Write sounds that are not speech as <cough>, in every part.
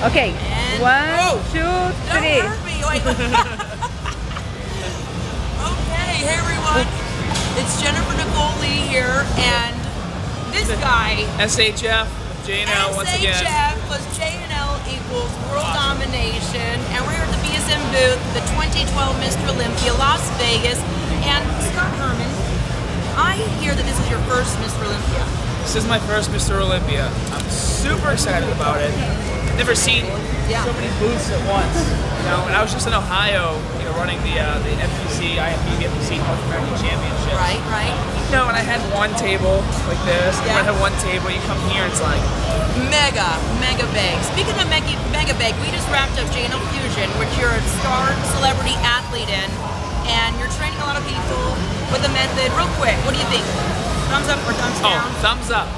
Okay, And- one, oh, two, Don't hurt me. Wait. <laughs> okay, hey everyone. It's Jennifer Nicole Lee here, and this <laughs> guy, SHF, JNL once again. SHF plus JNL equals world domination, and we're here at the BSN booth, the 2012 Mr. Olympia, Las Vegas, and Scott Herman. I hear that this is your first Mr. Olympia. This is my first Mr. Olympia. Super excited about it. Never seen Yeah. so many booths at once. You know, and I was just in Ohio, you know, running the uh, the NPC, IFBB NPC North American Championship. Right, right. You know, and I had one table like this. Yeah. I had one table. You come here, it's like Mega, mega big. Speaking of mega, mega big, we just wrapped up JNL Fusion, which you're a star celebrity athlete in, and you're training a lot of people with a method. Real quick, what do you think? Thumbs up or thumbs down? oh, down? thumbs up.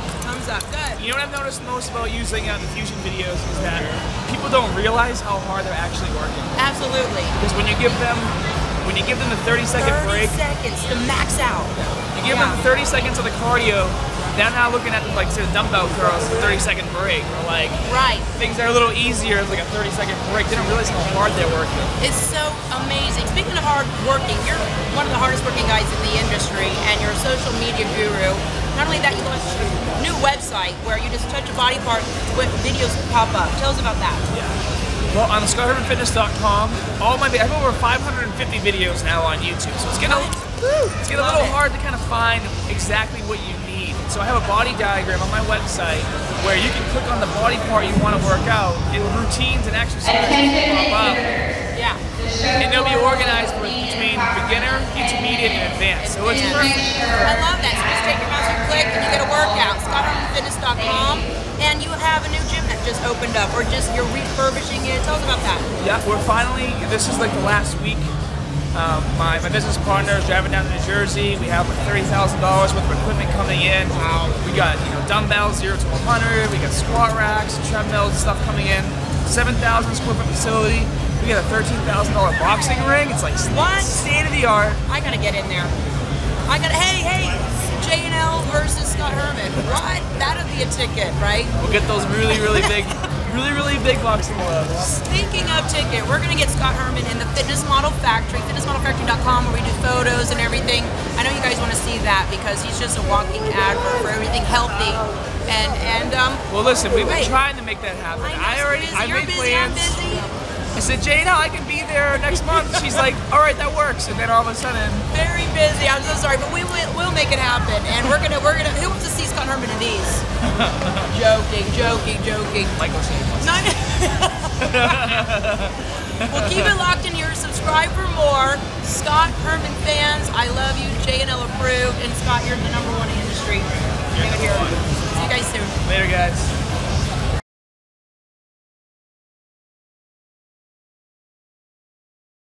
Thumbs up. Good. You know what I've noticed most about using uh, the fusion videos is that people don't realize how hard they're actually working. Absolutely. Because when you give them when you give them the 30 second 30 break, seconds to max out. You give Yeah. them 30 seconds of the cardio, they're now looking at like say the dumbbell curls, 30 second break, or like Right. things that are a little easier, it's like a 30 second break. They don't realize how hard they're working. It's so amazing. Speaking of hard working, you're one of the hardest working guys in the industry and you're a social media guru. Not only that, you launched a new website where you just touch a body part, with videos pop up. Tell us about that. Yeah. Well, on ScottHermanFitness.com, all my I have over 550 videos now on YouTube, so it's getting a, it's getting a little it. hard to kind of find exactly what you need. So I have a body diagram on my website where you can click on the body part you want to work out, and routines and exercises pop up. Yeah. And they'll be organized between beginner, intermediate, and advanced. So it's And perfect. I love that. So just take your and click and you get a workout. ScottHermanFitness.com and you have a new gym that just opened up or just you're refurbishing it. Tell us about that. Yeah, we're finally, this is like the last week. Um, my, my business partner is driving down to New Jersey. We have like $30,000 worth of equipment coming in. We got, you know, dumbbells, 0 to 100. We got squat racks, treadmills, stuff coming in. 7,000 square foot facility. We got a $13,000 boxing ring. It's like What? state of the art. I gotta get in there. I gotta, hey, hey, J and L versus Scott Herman. What? That'd be a ticket, right? We'll get those really, really big, really, really big boxing gloves. Speaking of ticket, we're gonna get Scott Herman in the Fitness Model Factory, fitnessmodelfactory.com, where we do photos and everything. I know you guys want to see that because he's just a walking advert for everything healthy. And and um, Well, listen, we've been Wait. trying to make that happen. I, know, I already, busy. I made plans. I said, Jada, I can be there next month. She's like, all right, that works. And then all of a sudden, Very busy. I'm so sorry, but we will we'll make it happen. And we're gonna we're gonna. Who wants to see Scott Herman in these? <laughs> joking, joking, joking. Michael Shane. Not. <laughs> well, keep it locked in here. Subscribe for more. Scott Herman fans, I love you. J and L approved. And Scott, you're the number one in the industry. You're Leave here. one. See you guys soon. Later, guys.